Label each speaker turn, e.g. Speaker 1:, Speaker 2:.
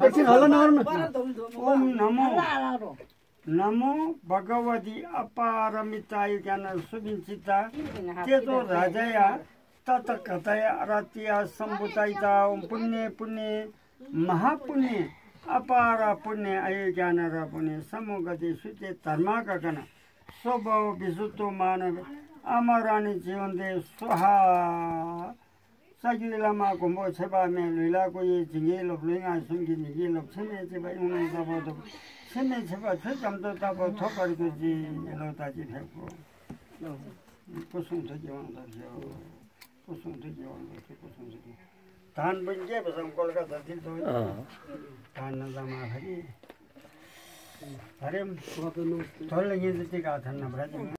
Speaker 1: एकछिन हल्ला नगर्नु
Speaker 2: ओम नमो नमो भगवती अपारमिताय ज्ञान सुविचिता तेजो राजया तत कथया रत्या सम्भुतायिता ओम पुण्य पुण्य महापुण्य अपार पुण्य अय ज्ञान र पुण्य समगति सुचे धर्म गगन स्वभाव विशुद्धो मानव अमरानी जीवन दे स्वाहा सगिलामा घुम्बो छेबामे लुइलाको ये झिङ्गे लोप लुइङा सुङ्गी झिङ्गे लोप छिमे छेबा उनु तब त छिमे छेबा छु जम त तब थोकरको जी लौता जी फेको कुसुम छ जीवन थियो कुसुम छ जीवन थियो कुसुम छ धान पनि के भन्छ कलकत्ता थियो धान नजामा फेरि हरे थोरले यहाँ जति गएको थिएन